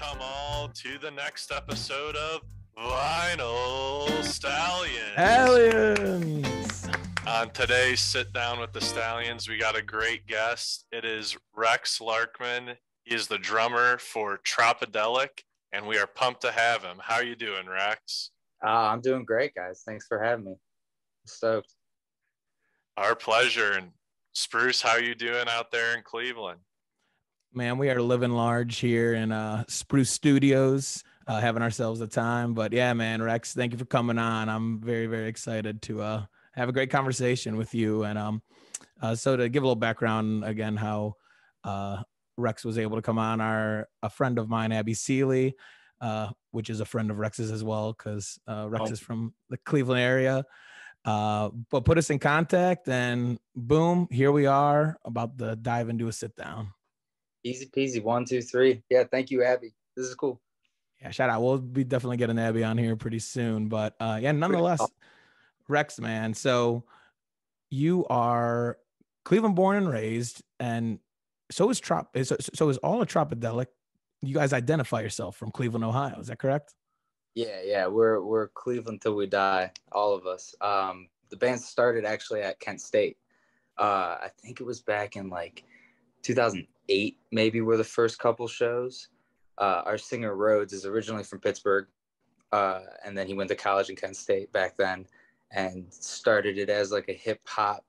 welcome all to the next episode of Vinyl Stallions. Aliens. On today's sit down with the Stallions, we got a great guest. It is Rex Larkman. He is the drummer for Tropidelic, and we are pumped to have him. How are you doing, Rex? Uh, I'm doing great, guys. Thanks for having me. I'm stoked. Our pleasure. And Spruce, how are you doing out there in Cleveland? Man, we are living large here in uh, Spruce Studios, uh, having ourselves a time. But yeah, man, Rex, thank you for coming on. I'm very, very excited to uh, have a great conversation with you. And um, uh, so to give a little background again, how uh, Rex was able to come on, our a friend of mine, Abby Seeley, uh, which is a friend of Rex's as well, because Rex oh. is from the Cleveland area. but put us in contact, and boom, here we are about to dive into a sit down. Easy peasy. One, two, three. Yeah. Thank you, Abby. This is cool. Yeah. Shout out. We'll be definitely getting Abby on here pretty soon. But uh, yeah, nonetheless, Rex, man. So you are Cleveland born and raised, and so is Trop. So, so is all a Tropidelic. You guys identify yourself from Cleveland, Ohio. Is that correct? Yeah, yeah. We're we're Cleveland till we die, all of us. Um, the band started actually at Kent State. Uh, I think it was back in like 2008 maybe were the first couple shows. Uh, our singer Rhodes is originally from Pittsburgh, uh, and then he went to college in Kent State back then, and started it as like a hip hop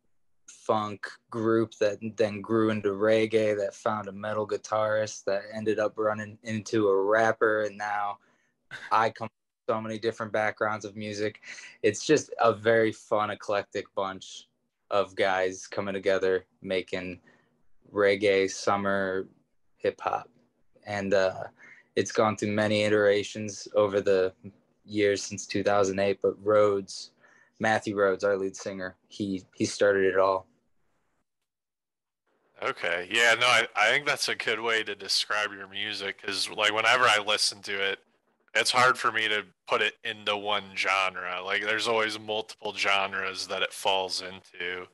funk group that then grew into reggae. That found a metal guitarist that ended up running into a rapper, and now I come so many different backgrounds of music. It's just a very fun, eclectic bunch of guys coming together making reggae, summer, hip hop, and uh, it's gone through many iterations over the years since 2008. But Rhodes, Matthew Rhodes, our lead singer, he he started it all. Okay, yeah, no, I, I think that's a good way to describe your music because like whenever I listen to it, it's hard for me to put it into one genre. Like there's always multiple genres that it falls into.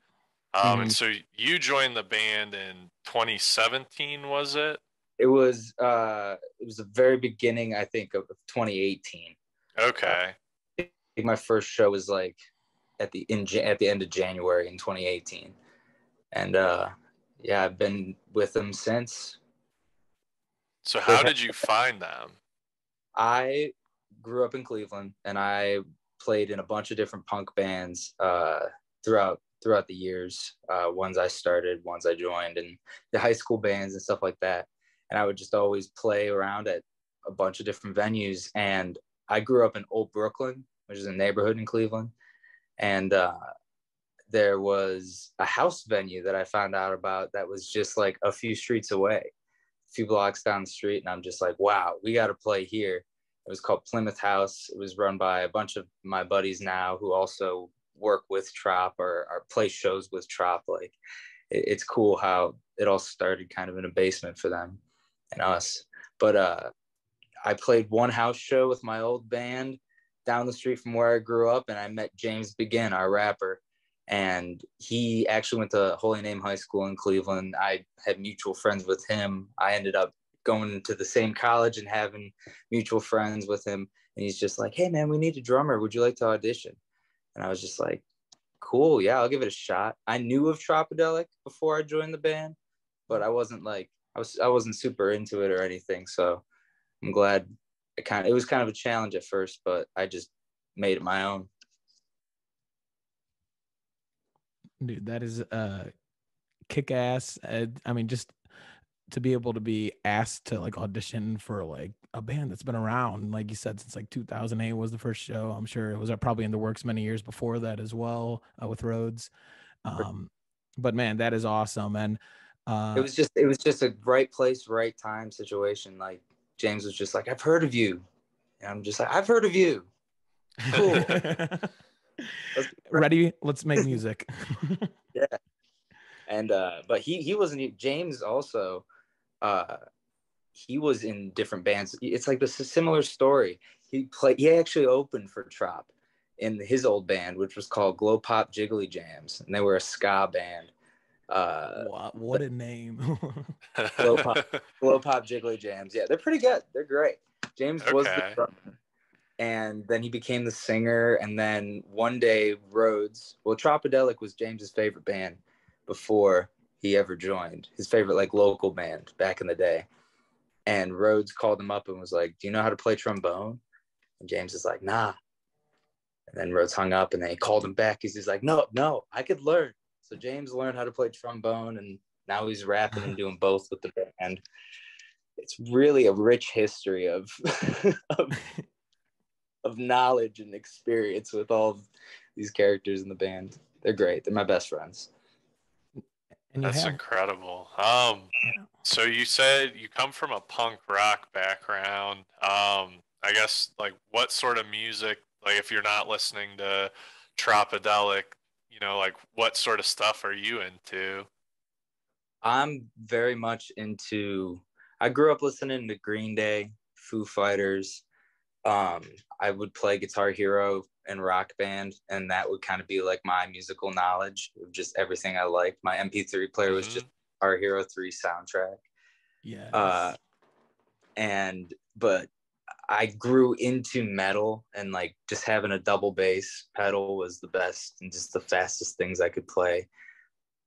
Um, mm-hmm. And so you joined the band in 2017, was it? It was. Uh, it was the very beginning, I think, of 2018. Okay. Uh, my first show was like at the in at the end of January in 2018, and uh, yeah, I've been with them since. So how did you find them? I grew up in Cleveland, and I played in a bunch of different punk bands uh, throughout throughout the years. Uh, ones I started, ones I joined, and the high school bands and stuff like that. And I would just always play around at a bunch of different venues. And I grew up in Old Brooklyn, which is a neighborhood in Cleveland, and uh, there was a house venue that I found out about that was just like a few streets away, a few blocks down the street, and I'm just like, wow, we got to play here. It was called Plymouth House. It was run by a bunch of my buddies now who also work with Trop or, or play shows with Trop. Like it, it's cool how it all started kind of in a basement for them and us. But uh, I played one house show with my old band down the street from where I grew up, and I met James Begin, our rapper. And he actually went to Holy Name High School in Cleveland. I had mutual friends with him. I ended up going to the same college and having mutual friends with him. And he's just like, hey, man, we need a drummer. Would you like to audition? And I was just like, cool, yeah, I'll give it a shot. I knew of Tropidelic before I joined the band, but I wasn't like I was I wasn't super into it or anything. So I'm glad it kind of it was kind of a challenge at first, but I just made it my own. Dude, that is uh kick ass. I mean, just to be able to be asked to like audition for like a band that's been around, like you said, since like 2008 was the first show. I'm sure it was uh, probably in the works many years before that as well uh, with Rhodes. Um, but man, that is awesome. And uh, it was just it was just a right place, right time situation. Like James was just like, I've heard of you, and I'm just like, I've heard of you. Cool. Ready? Let's make music. yeah. And uh, but he he wasn't James also uh, he was in different bands. It's like this similar story. He played. He actually opened for Trop in his old band, which was called Glow Pop Jiggly Jams, and they were a ska band. Uh, what, what a name. Glow Pop, Glow Pop Jiggly Jams. Yeah, they're pretty good. They're great. James was the Okay. drummer, and then he became the singer. And then one day, Rhodes. Well, Tropidelic was James's favorite band before he ever joined. His favorite like local band back in the day. And Rhodes called him up and was like, "Do you know how to play trombone?" And James is like, "Nah." And then Rhodes hung up, and then he called him back. He's just like, "No, no, I could learn." So James learned how to play trombone, and now he's rapping and doing both with the band. It's really a rich history of of, of knowledge and experience with all these characters in the band. They're great. They're my best friends. And you That's have incredible. Um, so you said you come from a punk rock background. Um, I guess like what sort of music, like if you're not listening to Tropidelic, you know, like what sort of stuff are you into? I'm very much into. I grew up listening to Green Day, Foo Fighters. Um, I would play Guitar Hero and Rock Band, and that would kind of be like my musical knowledge of just everything I liked. My MP3 player was just our Hero 3 soundtrack. yeah. Uh, and but I grew into metal and like just having a double bass pedal was the best and just the fastest things I could play.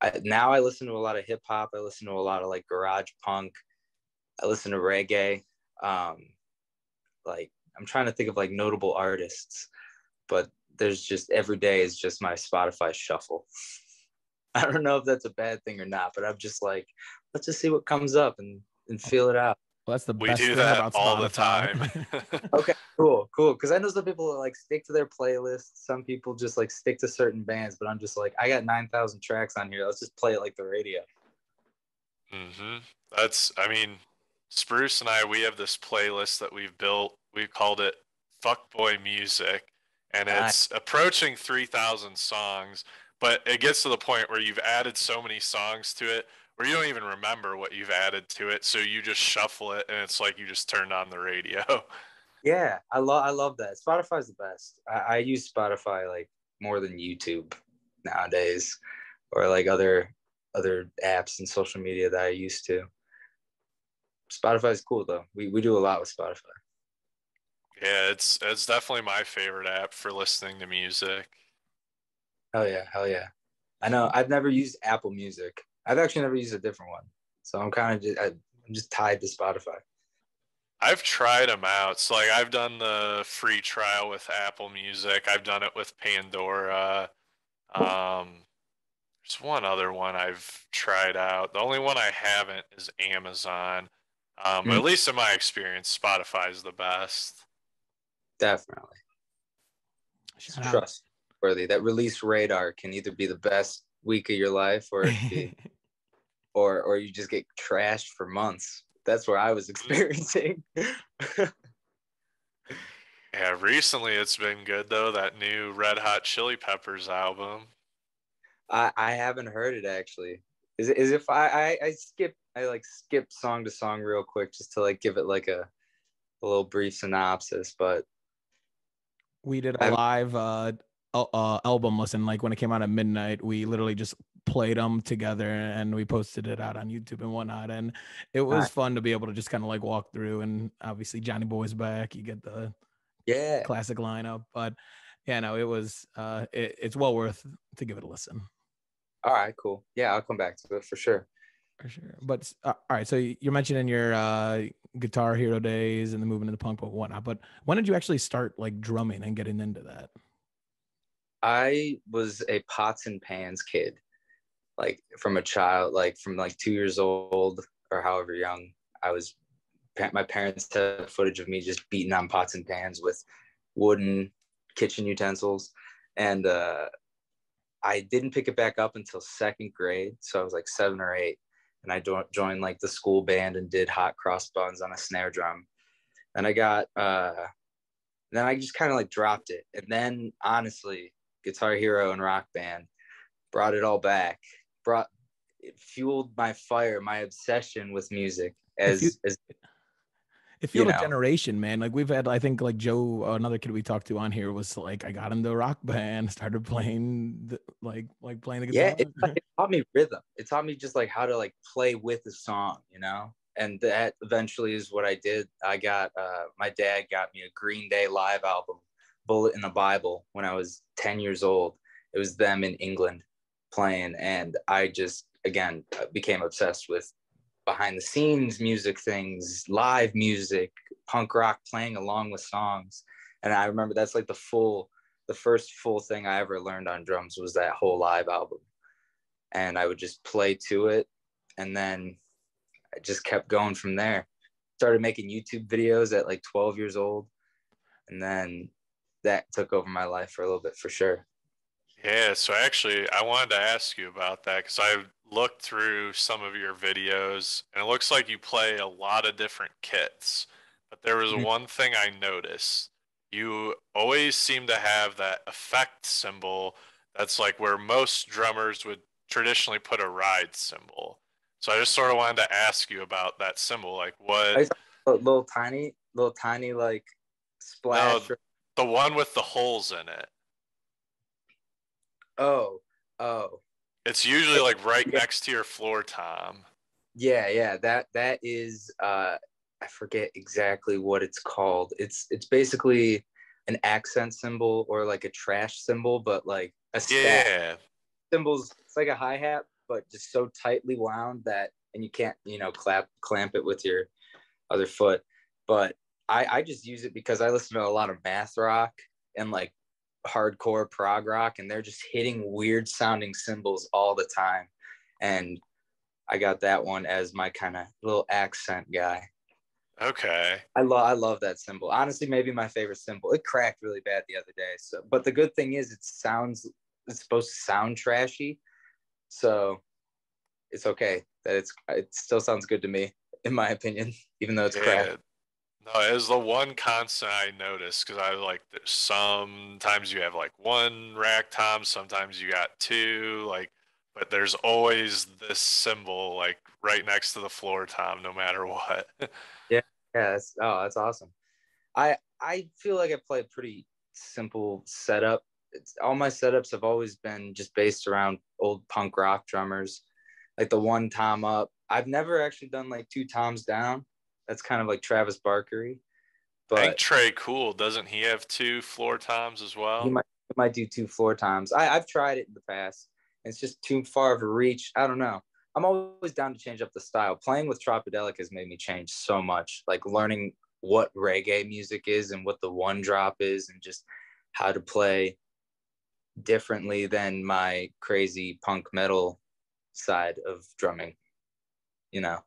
I, now I listen to a lot of hip hop. I listen to a lot of like garage punk. I listen to reggae. Um, like I'm trying to think of like notable artists, but there's just every day is just my Spotify shuffle. I don't know if that's a bad thing or not, but I'm just like, let's just see what comes up and and feel it out. well, that's the We best do thing that about all the time. Okay, cool, cool. Because I know some people like stick to their playlists. Some people just like stick to certain bands, but I'm just like, I got nine thousand tracks on here. Let's just play it like the radio. hmm That's, I mean, Spruce and I, we have this playlist that we've built. We've called it Fuckboy Music, and it's approaching 3,000 songs, but it gets to the point where you've added so many songs to it where you don't even remember what you've added to it. So you just shuffle it, and it's like you just turned on the radio. Yeah, I love I love that. Spotify's the best. I, I use Spotify like more than YouTube nowadays, or like other other apps and social media that I used to. Spotify's cool though. We we do a lot with Spotify. Yeah, it's it's definitely my favorite app for listening to music. Hell yeah, hell yeah. I know. I've never used Apple Music. I've actually never used a different one. So I'm kind of just I, I'm just tied to Spotify. I've tried them out. So like I've done the free trial with Apple Music. I've done it with Pandora. Um, there's one other one I've tried out. The only one I haven't is Amazon. Um, but at least in my experience, Spotify is the best. Definitely. Shout out. trustworthy. That release radar can either be the best week of your life or be, or or you just get trashed for months. That's where I was experiencing. Yeah, recently it's been good though. That new Red Hot Chili Peppers album. I I haven't heard it actually. Is it is if I, I I skip I like skip song to song real quick just to like give it like a a little brief synopsis, but we did a live uh, uh album listen like when it came out at midnight we literally just played them together and we posted it out on youtube and whatnot and it was Nice. fun to be able to just kind of like walk through and obviously johnny boy's back you get the yeah. classic lineup but yeah no it was uh it, it's well worth to give it a listen All right, cool. Yeah, I'll come back to it for sure. For sure but uh, all right so you're mentioning your uh guitar hero days and the movement of the punk but whatnot but when did you actually start like drumming and getting into that I was a pots and pans kid, like from a child, like from like two years old or however young. I was, my parents have footage of me just beating on pots and pans with wooden kitchen utensils. And uh, I didn't pick it back up until second grade. So I was like seven or eight. And I jo- joined like the school band and did hot cross buns on a snare drum. And I got, uh, then I just kind of like dropped it. And then honestly, Guitar Hero and Rock Band brought it all back. Brought it fueled my fire, my obsession with music. As you- as it feels a generation, man. Like we've had, I think, like Joe, another kid we talked to on here was like, I got into a rock band, started playing, the, like, like playing the guitar. Yeah, it, it taught me rhythm. It taught me just like how to like play with the song, you know. And that eventually is what I did. I got uh, my dad got me a Green Day live album, Bullet in the Bible, when I was ten years old. It was them in England playing, and I just again became obsessed with behind the scenes music things, live music, punk rock playing along with songs. And I remember that's like the full, the first full thing I ever learned on drums was that whole live album. And I would just play to it. And then I just kept going from there. Started making YouTube videos at like 12 years old. And then that took over my life for a little bit for sure. Yeah, so actually, I wanted to ask you about that because I looked through some of your videos and it looks like you play a lot of different kits. But there was mm-hmm. one thing I noticed. You always seem to have that effect cymbal that's like where most drummers would traditionally put a ride cymbal. So I just sort of wanted to ask you about that cymbal. Like what a little tiny, little tiny like splash. No, the one with the holes in it. Oh, oh. It's usually like right yeah. next to your floor tom. Yeah, yeah. That that is uh I forget exactly what it's called. It's it's basically an accent cymbal or like a trash cymbal, but like a stack. Yeah. Cymbals it's like a hi-hat, but just so tightly wound that and you can't, you know, clap clamp it with your other foot. But I, I just use it because I listen to a lot of math rock and like hardcore prog rock and they're just hitting weird sounding cymbals all the time. And i got that one as my kind of little accent guy. Okay. I love i love that cymbal honestly maybe my favorite cymbal it cracked really bad the other day so but the good thing is it sounds it's supposed to sound trashy so it's okay that it's it still sounds good to me in my opinion even though it's yeah, cracked no, it's the one constant I noticed because I was like sometimes you have like one rack tom, sometimes you got two, like, but there's always this cymbal like right next to the floor tom, no matter what. yeah, yeah, that's oh, that's awesome. I I feel like I play a pretty simple setup. It's, all my setups have always been just based around old punk rock drummers, like the one tom up. I've never actually done like two toms down that's kind of like Travis Barkery. But I think Tré Cool doesn't he have two floor toms as well? He might he might do two floor toms. I, I've tried it in the past. It's just too far of a reach. I don't know. I'm always down to change up the style. Playing with Tropidelic has made me change so much. Like learning what reggae music is and what the one drop is and just how to play differently than my crazy punk metal side of drumming. You know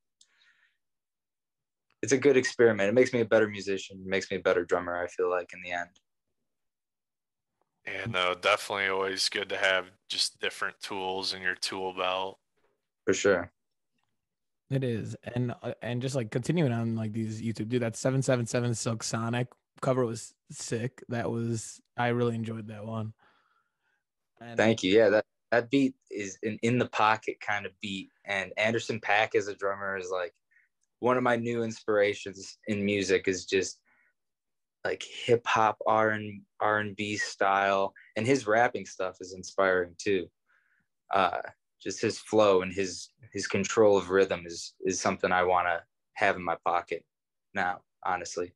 it's a good experiment. It makes me a better musician. It makes me a better drummer. I feel like in the end. Yeah, no, definitely always good to have just different tools in your tool belt. For sure. It is, and uh, and just like continuing on like these YouTube, dude, that seven seven seven Silk Sonic cover was sick. That was I really enjoyed that one. And Thank you. Yeah, that that beat is an in the pocket kind of beat, and Anderson .Paak as a drummer is like one of my new inspirations in music is just like hip hop R and R and B style, and his rapping stuff is inspiring too. Uh, just his flow and his his control of rhythm is is something I want to have in my pocket now. Honestly,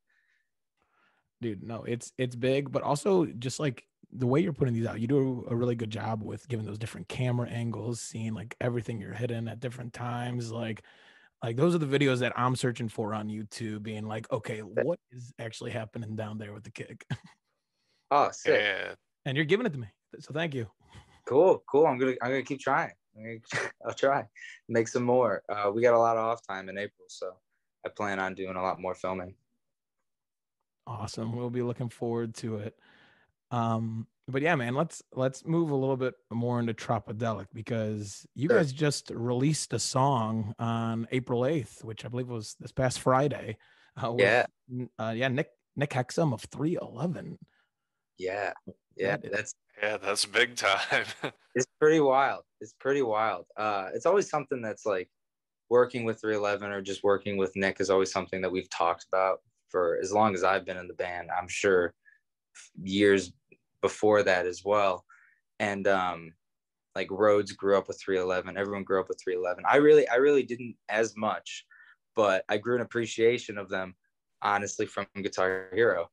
dude, no, it's it's big, but also just like the way you're putting these out, you do a really good job with giving those different camera angles, seeing like everything you're hitting at different times, like like those are the videos that I'm searching for on YouTube, being like, okay, what is actually happening down there with the kick? Oh, sick. Yeah. And you're giving it to me. So thank you. Cool, cool. I'm gonna I'm gonna keep trying. Gonna, I'll try. Make some more. Uh, we got a lot of off time in April, so I plan on doing a lot more filming. Awesome. We'll be looking forward to it. Um, but yeah, man, let's let's move a little bit more into Tropidelic because you sure. guys just released a song on April 8th, which I believe was this past Friday. Uh, with, yeah. Uh, yeah, Nick Nick Hexum of 311. Yeah. Yeah, that's yeah, that's big time. it's pretty wild. It's pretty wild. Uh it's always something that's like working with 311 or just working with Nick is always something that we've talked about for as long as I've been in the band. I'm sure years before that as well. And um, like Rhodes grew up with 311. Everyone grew up with 311. I really, I really didn't as much, but I grew an appreciation of them, honestly, from Guitar Hero.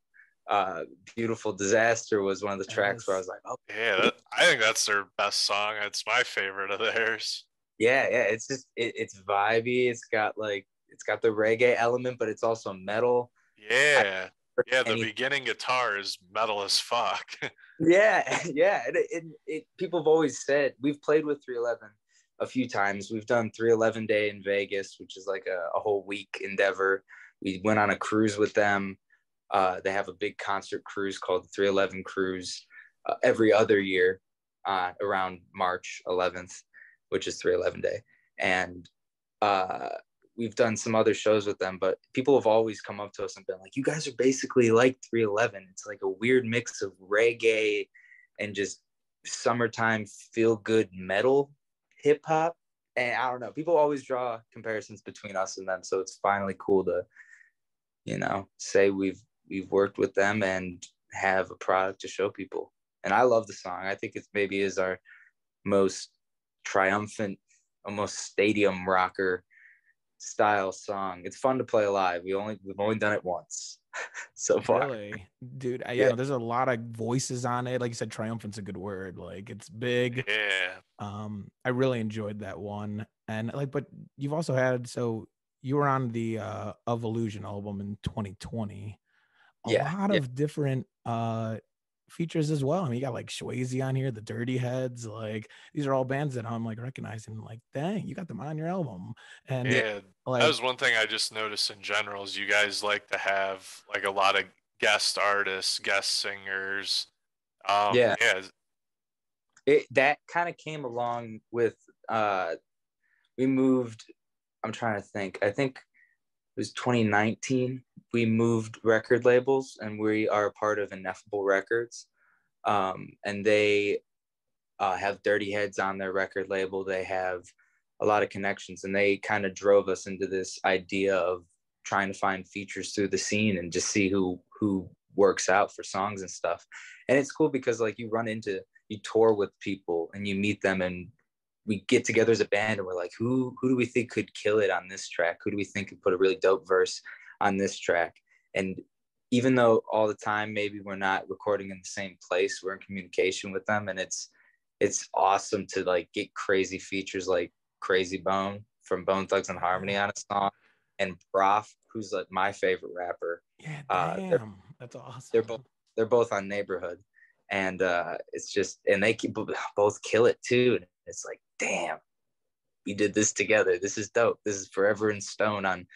Uh, Beautiful Disaster was one of the tracks yes. where I was like, oh, yeah, that, I think that's their best song. It's my favorite of theirs. Yeah, yeah, it's just it, it's vibey. It's got like it's got the reggae element, but it's also metal. Yeah, yeah. The beginning guitar is metal as fuck. yeah, yeah. And it, it, it, people have always said we've played with 311 a few times. We've done 311 Day in Vegas, which is like a, a whole week endeavor. We went on a cruise with them. Uh, they have a big concert cruise called the 311 Cruise uh, every other year uh, around March 11th, which is 311 Day. And uh, we've done some other shows with them, but people have always come up to us and been like, "You guys are basically like 311. It's like a weird mix of reggae and just summertime feel good metal hip hop." And I don't know, people always draw comparisons between us and them, so it's finally cool to, you know, say we've we've worked with them and have a product to show people. And I love the song. I think it maybe is our most triumphant, almost stadium rocker style song. It's fun to play live. We only we've only done it once so far. Really, dude. I, yeah, there's a lot of voices on it. Like you said, triumphant's a good word. Like it's big. Yeah. Um, I really enjoyed that one, and like, but you've also had so you were on the uh of Illusion album in 2020. A yeah, lot of different uh features as well. I mean, you got like Shwayze on here, the Dirty Heads. Like these are all bands that I'm like recognizing. Like, dang, you got them on your album. And yeah, like, that was one thing I just noticed in general is you guys like to have like a lot of guest artists, guest singers. Um, yeah, yeah. It that kind of came along with uh, we moved. I'm trying to think. I think it was 2019 we moved record labels and we are a part of ineffable records. Um, and they uh, have dirty heads on their record label. They have a lot of connections and they kind of drove us into this idea of trying to find features through the scene and just see who who works out for songs and stuff. And it's cool because like you run into you tour with people and you meet them and we get together as a band and we're like, who who do we think could kill it on this track? Who do we think could put a really dope verse on this track? And even though all the time maybe we're not recording in the same place, we're in communication with them, and it's it's awesome to like get crazy features like Krayzie Bone from Bone Thugs and Harmony on a song, and Prof, who's like my favorite rapper. Yeah, damn, uh, that's awesome. They're both they're both on Neighborhood, and uh, it's just and they keep, both kill it too. And it's like damn, we did this together. This is dope. This is forever in stone on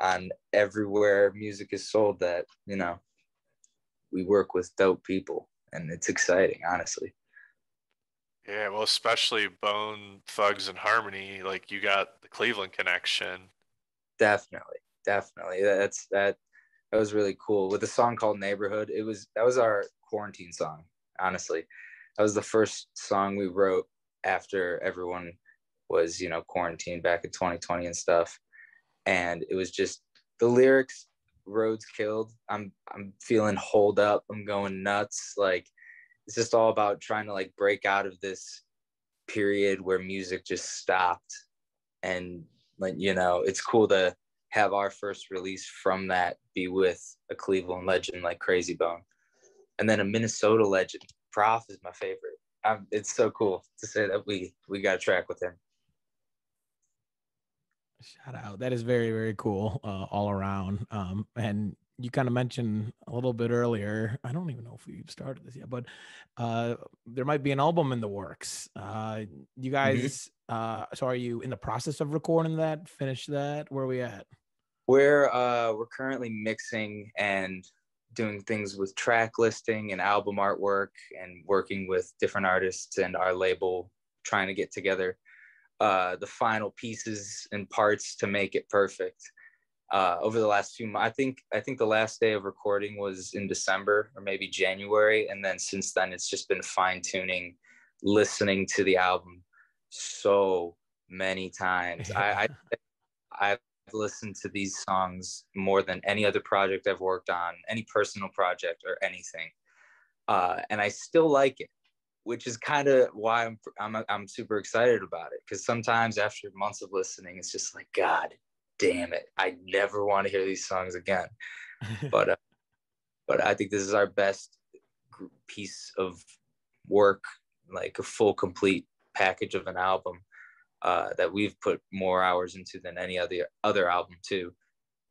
on everywhere music is sold that, you know, we work with dope people and it's exciting, honestly. Yeah, well, especially Bone Thugs and Harmony, like you got the Cleveland connection. Definitely, definitely. That's that. That was really cool. With a song called Neighborhood, it was that was our quarantine song. Honestly, that was the first song we wrote after everyone was you know quarantined back in 2020 and stuff and it was just the lyrics Rhodes killed i'm i'm feeling holed up i'm going nuts like it's just all about trying to like break out of this period where music just stopped. And like you know it's cool to have our first release from that be with a cleveland legend like Krayzie Bone. And then a minnesota legend prof is my favorite. I'm, it's so cool to say that we we got a track with him. Shout out! That is very very cool uh, all around. Um, and you kind of mentioned a little bit earlier. I don't even know if we've started this yet, but uh, there might be an album in the works. Uh, you mm-hmm. guys, mm-hmm. uh, so are you in the process of recording that? Finish that? Where are we at? We're uh, we're currently mixing and doing things with track listing and album artwork and working with different artists and our label trying to get together uh, the final pieces and parts to make it perfect uh, over the last few months. I think I think the last day of recording was in December or maybe January, and then since then it's just been fine tuning, listening to the album so many times. I, I I've listened to these songs more than any other project I've worked on, any personal project or anything. Uh, and I still like it, which is kind of why I'm, I'm, I'm super excited about it. Cause sometimes after months of listening, it's just like, God damn it. I never want to hear these songs again. but, uh, but I think this is our best piece of work, like a full, complete package of an album uh, that we've put more hours into than any other other album too.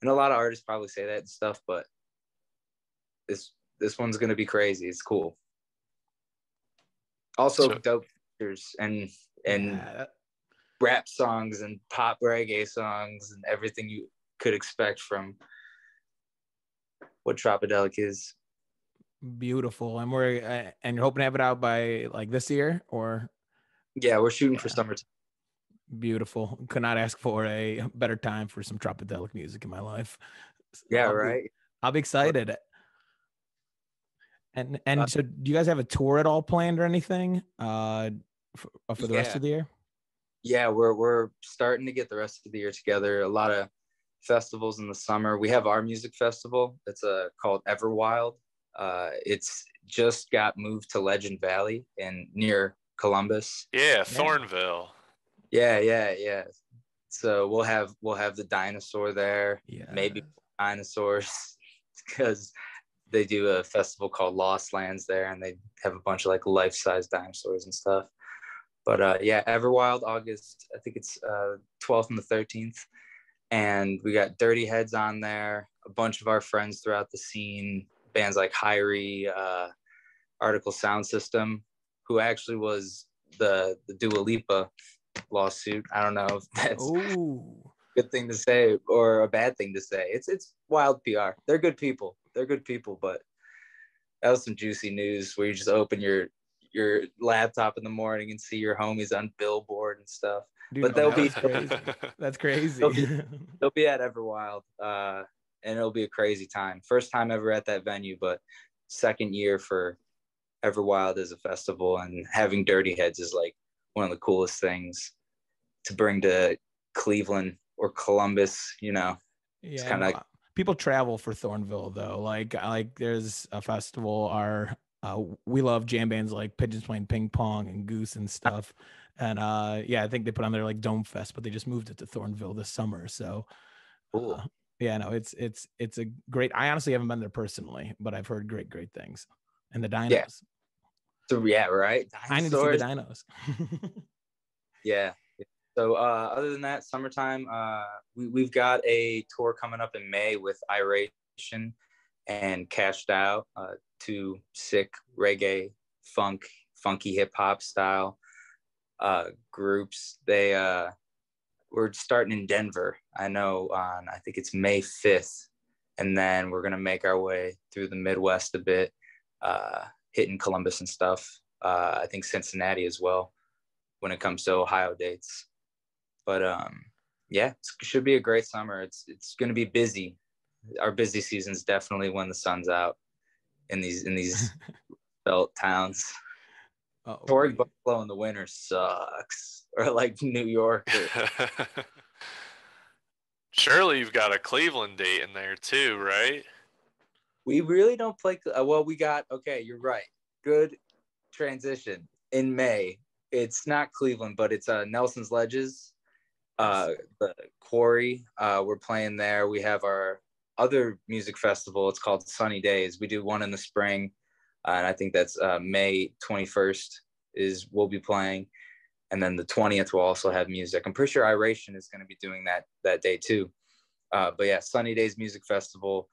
And a lot of artists probably say that and stuff, but this this one's gonna be crazy. It's cool. Also, so, dope features and and yeah. rap songs and pop reggae songs and everything you could expect from what Tropidelic is. Beautiful, and we're uh, and you're hoping to have it out by like this year or? Yeah, we're shooting yeah. for summertime. Beautiful. Could not ask for a better time for some tropidelic music in my life. Yeah, I'll right. Be, I'll be excited. And and uh, so, do you guys have a tour at all planned or anything uh, for, uh, for the yeah. rest of the year? Yeah, we're we're starting to get the rest of the year together. A lot of festivals in the summer. We have our music festival. It's uh, called Everwild. Uh, it's just got moved to Legend Valley and near Columbus. Yeah, Thornville. Yeah, yeah, yeah. So we'll have we'll have the dinosaur there. Yeah. Maybe dinosaurs because they do a festival called Lost Lands there, and they have a bunch of like life size dinosaurs and stuff. But uh, yeah, Everwild August. I think it's uh, 12th and the 13th, and we got Dirty Heads on there. A bunch of our friends throughout the scene, bands like HIRIE, uh, Artikal Sound System, who actually was the the Dua Lipa lawsuit. I don't know if that's Ooh. Good thing to say or a bad thing to say. It's it's wild PR. They're good people. They're good people, but that was some juicy news where you just open your your laptop in the morning and see your homies on billboard and stuff. Dude, but they'll be crazy. that's crazy. They'll be, they'll be at Everwild, uh, and it'll be a crazy time. First time ever at that venue, but second year for Everwild as a festival, and having Dirty Heads is like one of the coolest things to bring to Cleveland or Columbus, you know. Yeah, it's kind of people travel for Thornville though. Like like there's a festival our uh, we love jam bands like Pigeons playing ping pong and Goose and stuff. And uh, yeah, I think they put on their like Dome Fest, but they just moved it to Thornville this summer. So cool. Uh, yeah, no, it's it's it's a great. I honestly haven't been there personally, but I've heard great great things. And the dinos. Yeah. So yeah, right. Dinosaurs. I need to see the dinos. yeah, so uh, other than that, summertime, uh, we, we've got a tour coming up in May with Iration and Cashed Out, uh, two sick reggae, funk, funky hip hop style uh, groups. They uh, we're starting in Denver. I know on I think it's May fifth, and then we're gonna make our way through the Midwest a bit, uh, hitting Columbus and stuff. I think Cincinnati as well when it comes to Ohio dates. But um, yeah, it should be a great summer. It's it's going to be busy. Our busy season is definitely when the sun's out in these in these belt towns. Oh, Tory Buffalo in the winter sucks, or like New York. Or... Surely you've got a Cleveland date in there too, right? We really don't play. Uh, well, we got okay. You're right. Good transition in May. It's not Cleveland, but it's uh, Nelson's Ledges uh, the quarry. Uh, we're playing there. We have our other music festival. It's called Sunny Days. We do one in the spring, uh, and I think that's uh, May 21st is we'll be playing, and then the 20th we'll also have music. I'm pretty sure Iration is going to be doing that that day too. Uh, but yeah, Sunny Days Music Festival.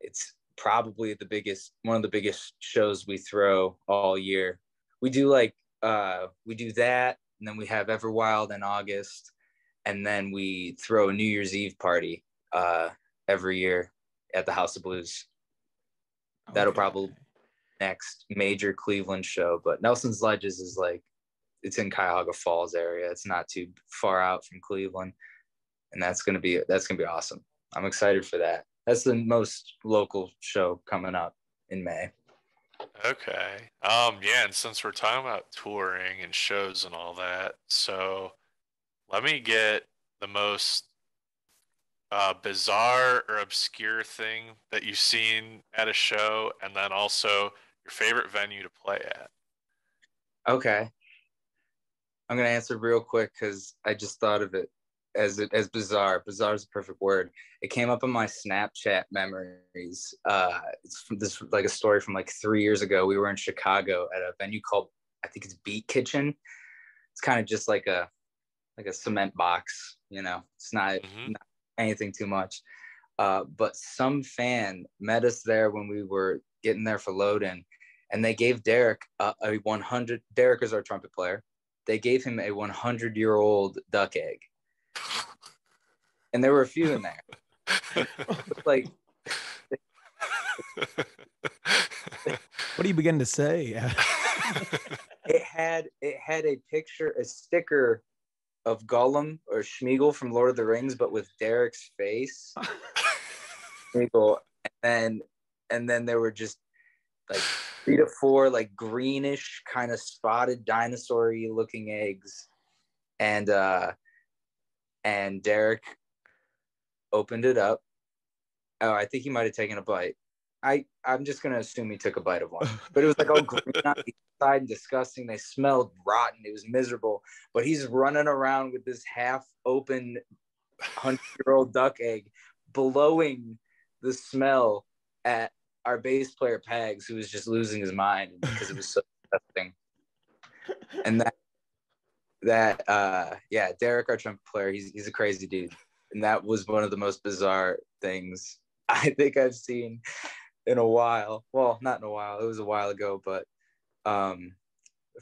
It's probably the biggest, one of the biggest shows we throw all year. We do like uh, we do that, and then we have Everwild in August and then we throw a New Year's Eve party uh, every year at the House of Blues. Okay. That'll probably next major Cleveland show, but Nelson's Ledges is like it's in Cuyahoga Falls area. It's not too far out from Cleveland, and that's gonna be that's gonna be awesome. I'm excited for that. That's the most local show coming up in May. Okay. Um. Yeah, and since we're talking about touring and shows and all that, so let me get the most uh, bizarre or obscure thing that you've seen at a show, and then also your favorite venue to play at. Okay. I'm gonna answer real quick because I just thought of it as as bizarre. Bizarre is a perfect word. It came up in my Snapchat memories. Uh, it's from this like a story from like three years ago. We were in Chicago at a venue called I think it's Beat Kitchen. It's kind of just like a like a cement box. You know, it's not, Mhm. not anything too much. Uh, but some fan met us there when we were getting there for loading, and they gave Derek a, a 100. Derek is our trumpet player. They gave him a 100 year old duck egg, and there were a few in there. Like What do you begin to say? it had it had a picture, a sticker of Gollum or Schmeagol from Lord of the Rings, but with Derek's face. And then and then there were just like three to four like greenish kind of spotted dinosaur-y looking eggs. And uh and derek opened it up. Oh i think he might have taken a bite. I i'm just gonna assume he took a bite of one. But it was like all green on the inside and disgusting. They smelled rotten. It was miserable. But he's running around with this half open 100 year old duck egg blowing the smell at our bass player Pags, who was just losing his mind because it was so disgusting. And that that uh yeah, Derek, our trumpet player, he's he's a crazy dude. And that was one of the most bizarre things I think I've seen in a while. Well, not in a while, it was a while ago, but um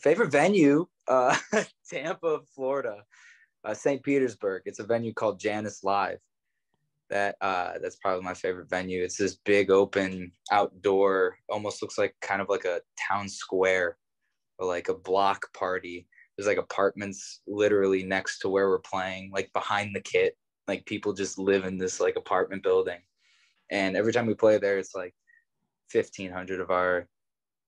favorite venue, uh Tampa, Florida, uh, St. Petersburg. It's a venue called Janus Live that uh that's probably my favorite venue it's this big open outdoor almost looks like kind of like a town square or like a block party there's like apartments literally next to where we're playing like behind the kit like people just live in this like apartment building and every time we play there it's like 1500 of our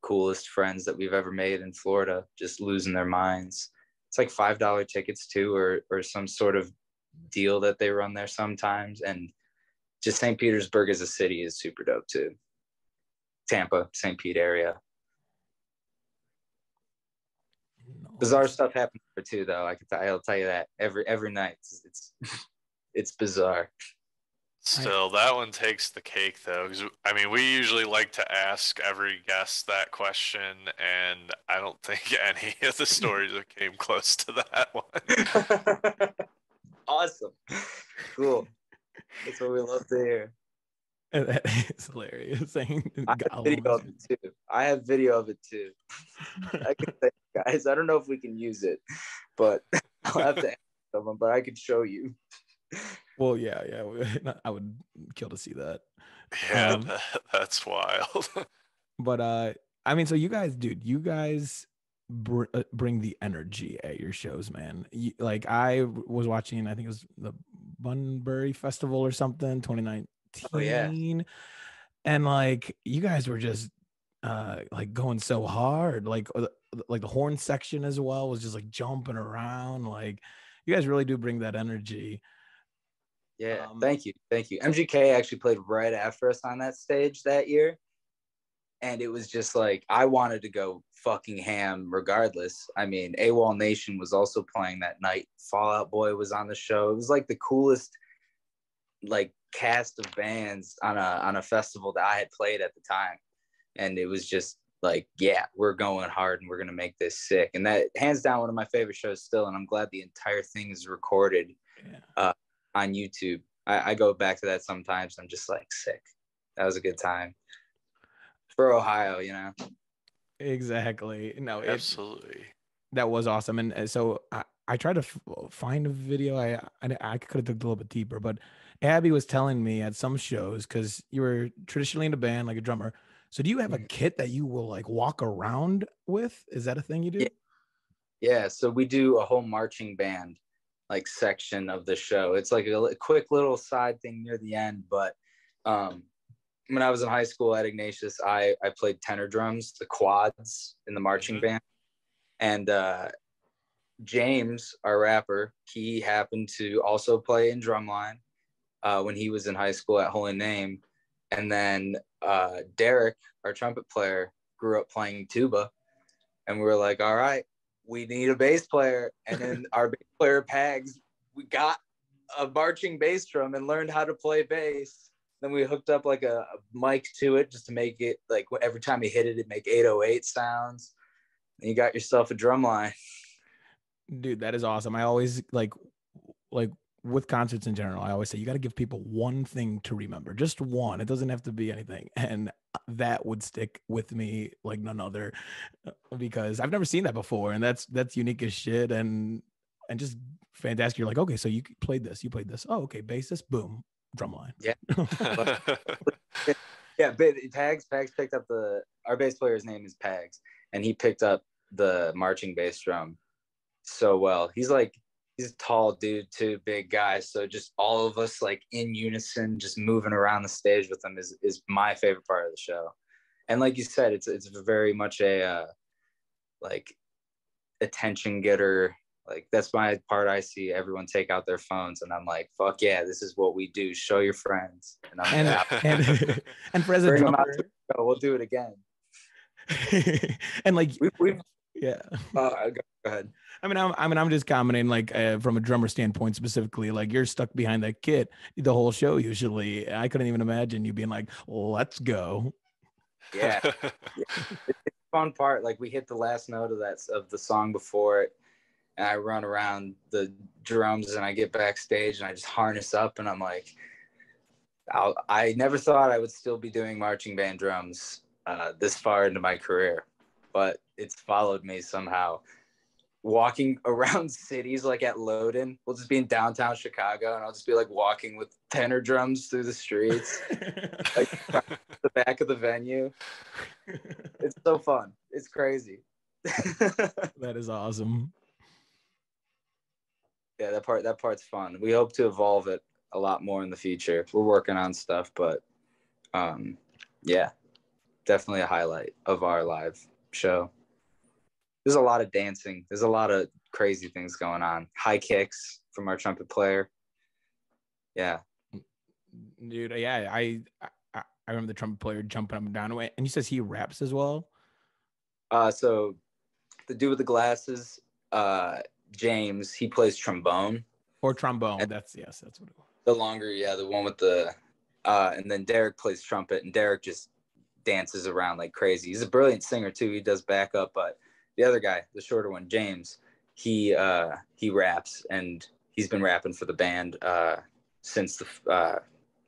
coolest friends that we've ever made in florida just losing their minds. It's like five dollar tickets too or or some sort of deal that they run there sometimes. And just st petersburg as a city is super dope too. Tampa st pete area. Bizarre stuff happens there too though. I can t- i'll tell you that every every night. It's it's, it's bizarre Still, that one takes the cake though. 'cause, I mean, we usually like to ask every guest that question, and I don't think any of the stories have came close to that one. awesome cool that's what we love to hear And that is hilarious. Saying i have video of it too i have video of it too i can say guys i don't know if we can use it but i'll have to ask someone but i can show you Well, yeah, yeah. I would kill to see that. Yeah, Um, that, that's wild. But uh, I mean, so you guys, dude, you guys br- uh, bring the energy at your shows, man. You, like I was watching, I think it was the Bunbury Festival or something, 2019. Oh, yeah. And like you guys were just uh like going so hard, like uh, like the horn section as well was just like jumping around. Like you guys really do bring that energy. Yeah, Um, thank you, thank you. MGK actually played right after us on that stage that year, and it was just like I wanted to go fucking ham regardless. I mean, AWOL Nation was also playing that night. Fallout Boy was on the show. It was like the coolest like cast of bands on a on a festival that I had played at the time, and it was just like, yeah, we're going hard and we're gonna make this sick. And that hands down one of my favorite shows still. And I'm glad the entire thing is recorded Yeah. On YouTube. I, I go back to that sometimes. I'm just like sick. That was a good time for Ohio, you know. Exactly. No, it, Absolutely. that was awesome. And uh, so I, I tried to f- find a video. I I, I could have dug a little bit deeper, but Abby was telling me at some shows because you were traditionally in a band like a drummer. So do you have a Mhm. kit that you will like walk around with? Is that a thing you do? Yeah. Yeah, so we do a whole marching band like section of the show. It's like a quick little side thing near the end, but um when I was in high school at Ignatius, I I played tenor drums, the quads in the marching Mhm. band. And uh James, our rapper, he happened to also play in drumline uh, when he was in high school at Holy Name, and then uh, Derek, our trumpet player, grew up playing tuba, and we were like, all right, we need a bass player, and then our bass player Pags, we got a marching bass drum and learned how to play bass. Then we hooked up like a, a mic to it just to make it like every time you hit it, it make 808 sounds. And you got yourself a drum line. Dude, that is awesome. I always like like with concerts in general, I always say you got to give people one thing to remember, just one. It doesn't have to be anything. And that would stick with me like none other uh, because I've never seen that before. And that's that's unique as shit and and just fantastic. You're like, okay, so you played this, you played this. Oh, okay, bassist, boom, drum line. Yeah. yeah, but Pags, Pags picked up the our bass player's name is Pags, and he picked up the marching bass drum so well. He's like he's a tall dude too, big guy. So just all of us like in unison, just moving around the stage with him is is my favorite part of the show. And like you said, it's it's very much a uh, like attention getter. Like that's my part. I see everyone take out their phones, and I'm like, "Fuck yeah, this is what we do. Show your friends." And I'm and and, and for as a drummer, we'll do it again. and like we, we've yeah. Uh, go ahead. I mean, I'm, I mean, I'm just commenting like uh, from a drummer standpoint specifically. Like you're stuck behind that kit the whole show. Usually, I couldn't even imagine you being like, "Let's go." Yeah, it's fun part. Like we hit the last note of that of the song before it, and I run around the drums, and I get backstage, and I just harness up, and I'm like, I'll, I never thought I would still be doing marching band drums uh, this far into my career, but it's followed me somehow walking around cities like at Loden. We'll just be in downtown Chicago and I'll just be like walking with tenor drums through the streets, like the back of the venue. It's so fun. It's crazy. that is awesome. Yeah, that part that part's fun. We hope to evolve it a lot more in the future. We're working on stuff, but um yeah, definitely a highlight of our live show there's a lot of dancing. There's a lot of crazy things going on. High kicks from our trumpet player. Yeah. Dude, yeah, I I, I remember the trumpet player jumping up and down away. And he says he raps as well. Uh so the dude with the glasses, uh James, he plays trombone. Or trombone. And that's yes, that's what it was. The longer, yeah, the one with the uh and then Derek plays trumpet and Derek just dances around like crazy. He's a brilliant singer too. He does backup, but the other guy, the shorter one, James, he uh, he raps and he's been rapping for the band uh, since the uh,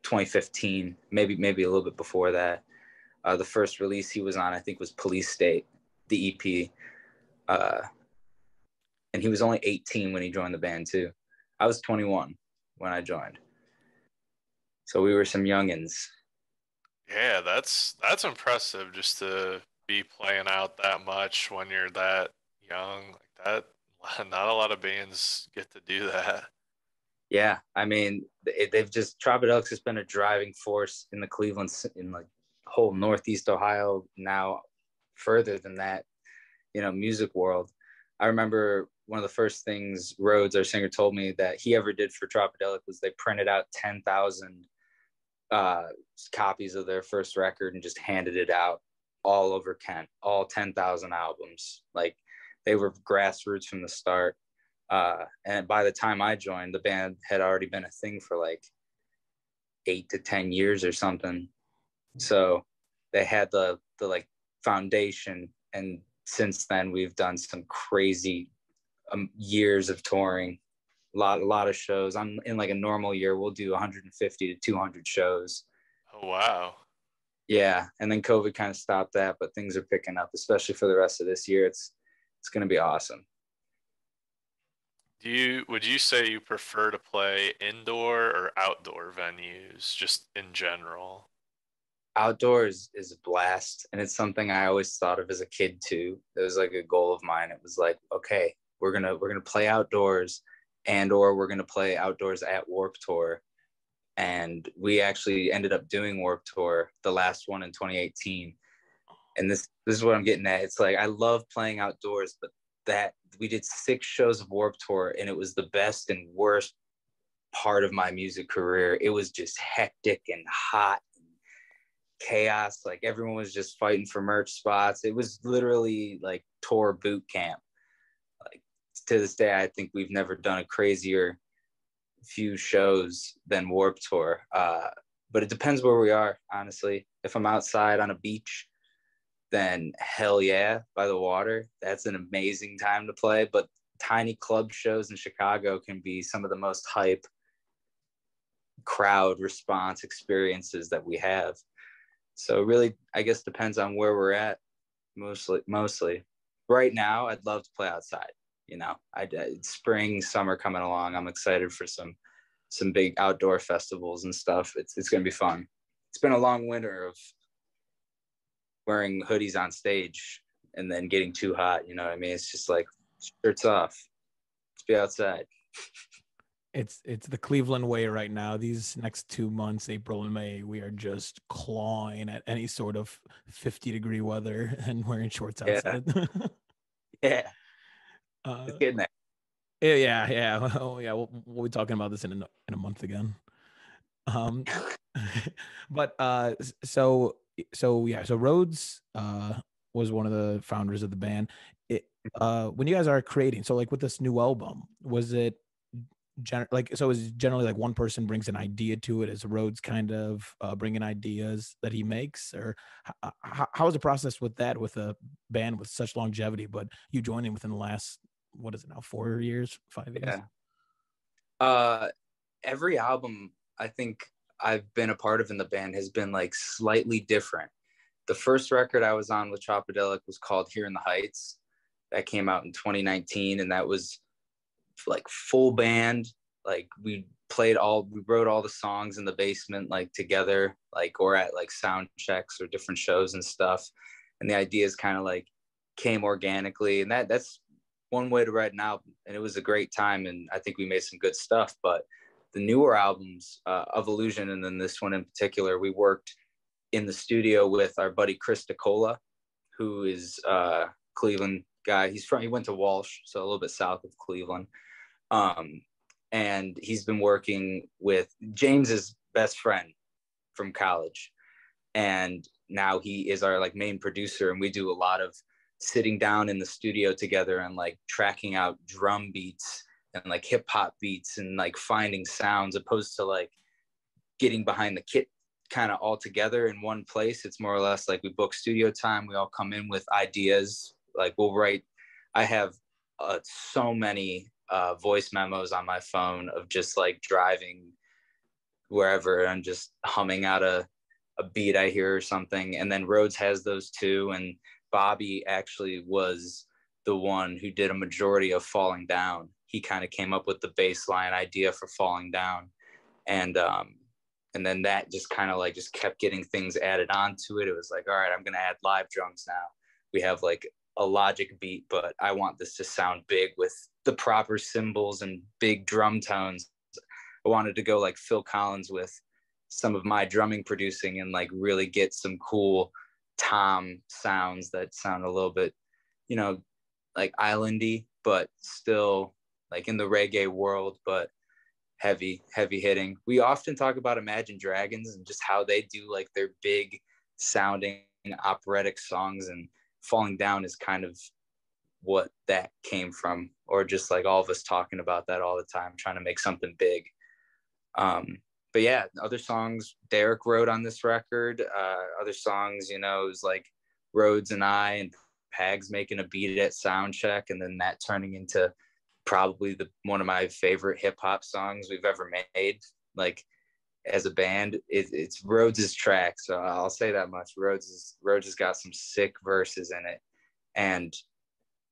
2015, maybe maybe a little bit before that. Uh, the first release he was on, I think, was Police State, the EP, uh, and he was only 18 when he joined the band too. I was 21 when I joined, so we were some youngins. Yeah, that's that's impressive. Just to be playing out that much when you're that young like that. Not a lot of bands get to do that. Yeah, I mean, they've just Tropidelics has been a driving force in the Cleveland in like whole Northeast Ohio now, further than that, you know, music world. I remember one of the first things Rhodes, our singer, told me that he ever did for Tropidelic was they printed out ten thousand uh, copies of their first record and just handed it out all over Kent, all 10,000 albums. Like they were grassroots from the start. Uh, and by the time I joined, the band had already been a thing for like eight to 10 years or something. So they had the, the like foundation. And since then, we've done some crazy um, years of touring, a lot, a lot of shows. I'm in like a normal year, we'll do 150 to 200 shows. Oh, wow. Yeah and then covid kind of stopped that but things are picking up especially for the rest of this year. It's it's going to be awesome. Do you would you say you prefer to play indoor or outdoor venues just in general? Outdoors is a blast and it's something i always thought of as a kid too. It was like a goal of mine. It was like okay we're gonna we're gonna play outdoors and or we're gonna play outdoors at Warped Tour and we actually ended up doing Warped Tour, the last one in 2018. And this this is what I'm getting at. It's like I love playing outdoors, but that we did six shows of Warped Tour, and it was the best and worst part of my music career, it was just hectic and hot and chaos. Like everyone was just fighting for merch spots. It was literally like tour boot camp. To this day, I think we've never done a crazier few shows than Warped Tour. Uh, but it depends where we are, honestly. If I'm outside on a beach, then hell yeah, by the water. That's an amazing time to play. But tiny club shows in Chicago can be some of the most hype crowd response experiences that we have. So really, I guess depends on where we're at. Mostly, mostly. Right now, I'd love to play outside. You know, I spring, summer coming along. I'm excited for some some big outdoor festivals and stuff. It's it's gonna be fun. It's been a long winter of wearing hoodies on stage and then getting too hot. You know what I mean? It's just like shirts off. Let's be outside. It's it's the Cleveland way right now. These next two months, April and May, we are just clawing at any sort of 50 degree weather and wearing shorts outside. Yeah. yeah. Uh, getting there. Yeah, yeah, yeah. Oh, yeah. We'll, we'll be talking about this in a, in a month again. Um, but uh, so so yeah, so Rhodes uh was one of the founders of the band. It uh when you guys are creating, so like with this new album, was it gen- like so is generally like one person brings an idea to it as Rhodes kind of uh, bringing ideas that he makes or how, how is the process with that with a band with such longevity but you joining within the last what is it now four years five years? Yeah. Uh every album i think i've been a part of in the band has been like slightly different. The first record i was on with Tropidelic was called here in the heights. That came out in 2019 and that was like full band. Like we played all we wrote all the songs in the basement like together like or at like sound checks or different shows and stuff. And the ideas kind of like came organically and that that's one way to write an album, and it was a great time. And I think we made some good stuff. But the newer albums uh, Evolution, and then this one in particular, we worked in the studio with our buddy Chris DeCola, who is a Cleveland guy. He's from he went to Walsh, so a little bit south of Cleveland. Um, and he's been working with James's best friend from college, and now he is our like main producer, and we do a lot of sitting down in the studio together and like tracking out drum beats and like hip hop beats and like finding sounds opposed to like getting behind the kit kind of all together in one place. It's more or less like we book studio time. We all come in with ideas. Like we'll write. I have uh, so many uh, voice memos on my phone of just like driving wherever and just humming out a, a beat I hear or something. And then Rhodes has those too. And Bobby actually was the one who did a majority of Falling Down. He kind of came up with the baseline idea for Falling Down, and um, and then that just kind of like just kept getting things added onto it. It was like, all right, I'm gonna add live drums now. We have like a Logic beat, but I want this to sound big with the proper cymbals and big drum tones. I wanted to go like Phil Collins with some of my drumming producing and like really get some cool tom sounds that sound a little bit you know like islandy but still like in the reggae world but heavy heavy hitting. We often talk about imagine dragons and just how they do like their big sounding operatic songs and falling down is kind of what that came from or just like all of us talking about that all the time trying to make something big. Um but yeah, other songs Derek wrote on this record. Uh, other songs, you know, it was like Rhodes and I and Pags making a beat at sound check, and then that turning into probably the one of my favorite hip hop songs we've ever made. Like as a band, it, it's Rhodes's track, so I'll say that much. Rhodes is Rhodes has got some sick verses in it, and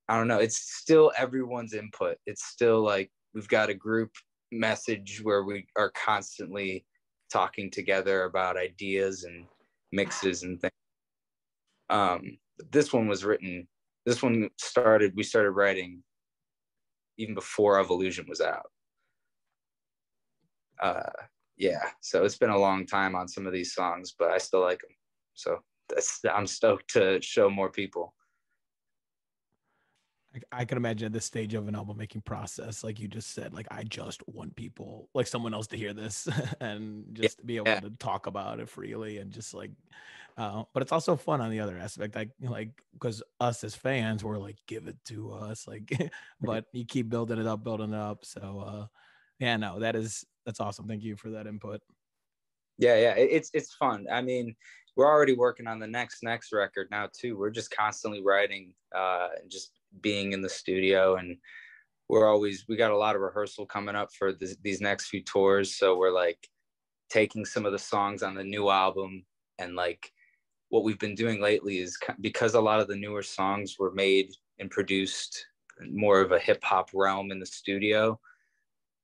I don't know. It's still everyone's input. It's still like we've got a group message where we are constantly talking together about ideas and mixes and things. Um, this one was written. This one started. We started writing even before Evolution was out. Uh, yeah, so it's been a long time on some of these songs, but I still like them. So that's I'm stoked to show more people. I can imagine at this stage of an album making process, like you just said, like I just want people, like someone else to hear this and just be able Yeah. to talk about it freely and just like, uh, but it's also fun on the other aspect, like like because us as fans, we're like, give it to us, like, but you keep building it up, building it up. So, uh, yeah, no, that is that's awesome. Thank you for that input. Yeah, yeah, it's it's fun. I mean, we're already working on the next next record now too. We're just constantly writing, uh, and just being in the studio, and we're always we got a lot of rehearsal coming up for this, these next few tours. So we're like taking some of the songs on the new album, and like what we've been doing lately is because a lot of the newer songs were made and produced more of a hip hop realm in the studio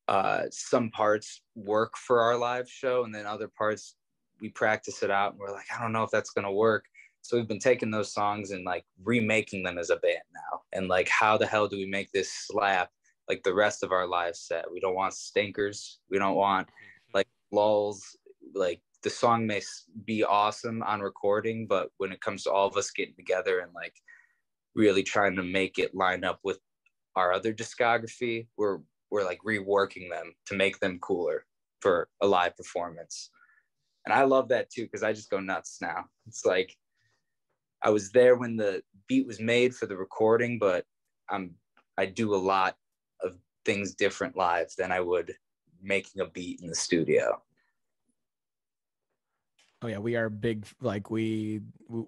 uh, some parts work for our live show, and then other parts we practice it out, and we're like, I don't know if that's gonna work. So we've been taking those songs and like remaking them as a band now, and like, how the hell do we make this slap like the rest of our live set? We don't want stinkers. We don't want mm-hmm. like lulls. Like the song may be awesome on recording, but when it comes to all of us getting together and like really trying to make it line up with our other discography, we're we're like reworking them to make them cooler for a live performance. And I love that too because I just go nuts now. It's like I was there when the beat was made for the recording, but I'm I do a lot of things different live than I would making a beat in the studio. Oh yeah, we are big. Like we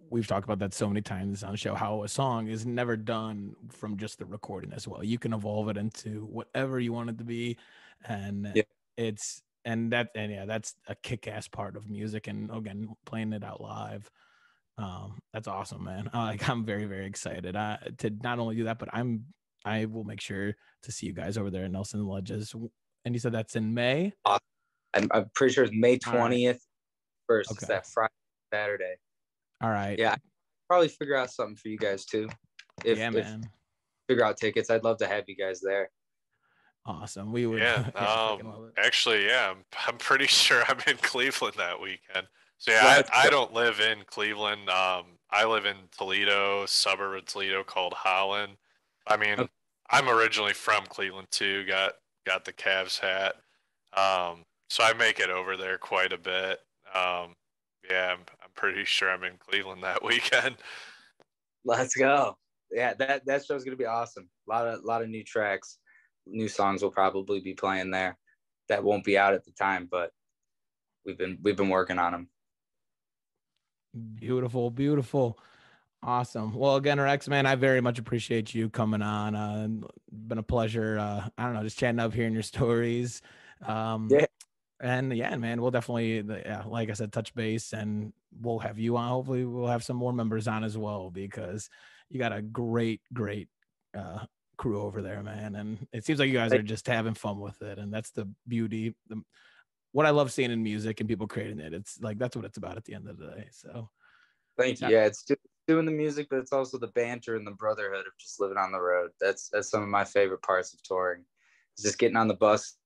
we've talked about that so many times on the show. How a song is never done from just the recording as well. You can evolve it into whatever you want it to be, and Yeah. it's and that and yeah, that's a kick-ass part of music. And again, playing it out live, um, that's awesome, man. Uh, like I'm very very excited uh, to not only do that, but I'm I will make sure to see you guys over there at Nelson Ledges. And you said that's in May. I'm, I'm pretty sure it's May All right. 20th first. It's that Friday, Saturday. All right. Yeah. Probably figure out something for you guys too. If, yeah, if man. figure out tickets, I'd love to have you guys there. Awesome. We would. Yeah, freaking um, actually, yeah, I'm, I'm pretty sure I'm in Cleveland that weekend. So yeah, I, I don't live in Cleveland. Um, I live in Toledo, suburb of Toledo called Holland. I mean, Okay. I'm originally from Cleveland too. Got got the Cavs hat. Um, so I make it over there quite a bit. Um, yeah, I'm, I'm pretty sure I'm in Cleveland that weekend. Let's go. Yeah, that that show's gonna be awesome. A lot of lot of new tracks, new songs will probably be playing there. That won't be out at the time, but we've been we've been working on them. Beautiful, beautiful. Awesome. Well, again, Rex, man, I very much appreciate you coming on. Uh, been a pleasure. Uh, I don't know, just chatting up, hearing your stories. Um, Yeah. And yeah, man, we'll definitely, yeah, like I said, touch base and we'll have you on. Hopefully, we'll have some more members on as well because you got a great, great uh, crew over there, man. And it seems like you guys are just having fun with it. And that's the beauty. The, what I love seeing in music and people creating it. It's like, that's what it's about at the end of the day. So, Thank you. Yeah. Yeah, it's do, doing the music, but it's also the banter and the brotherhood of just living on the road. That's that's some of my favorite parts of touring. It's just getting on the bus,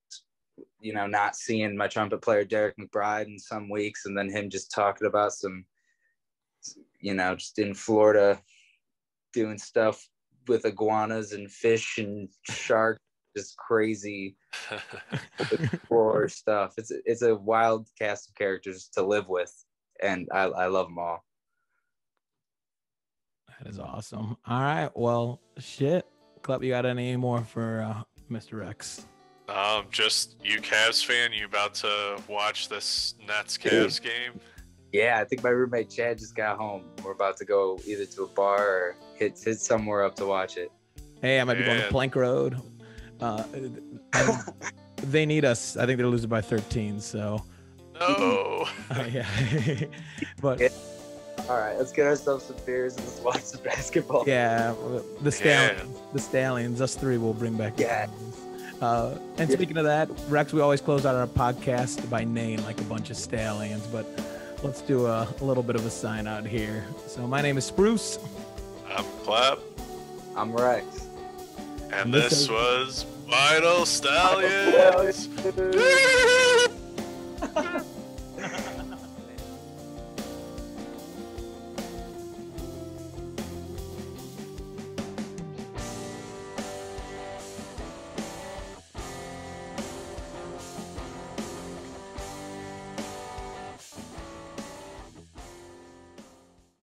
you know, not seeing my trumpet player Derek McBride in some weeks, and then him just talking about some, you know, just in Florida, doing stuff with iguanas and fish and shark, just crazy explore stuff. It's it's a wild cast of characters to live with, and I I love them all. That is awesome. All right. Well, shit. Klep, you got any more for uh, Mr. X? um, just you Cavs fan, you about to watch this Nets Cavs game? Yeah, I think my roommate Chad just got home. We're about to go either to a bar or hit hit somewhere up to watch it. Hey, I might be going to Plank Road. Uh, they need us. I think they're losing by 13. So, No. uh, yeah. but Yeah. All right, let's get ourselves some beers and let's watch some basketball. yeah, the Stallions, the Stallions, us three will bring back. Yeah. Stallions. Uh, and Yeah. speaking of that, Rex, we always close out our podcast by name, like a bunch of stallions. But let's do a, a little bit of a sign out here. So my name is Spruce. I'm Klep, I'm Rex. and This this is- was Vinyl Stallions!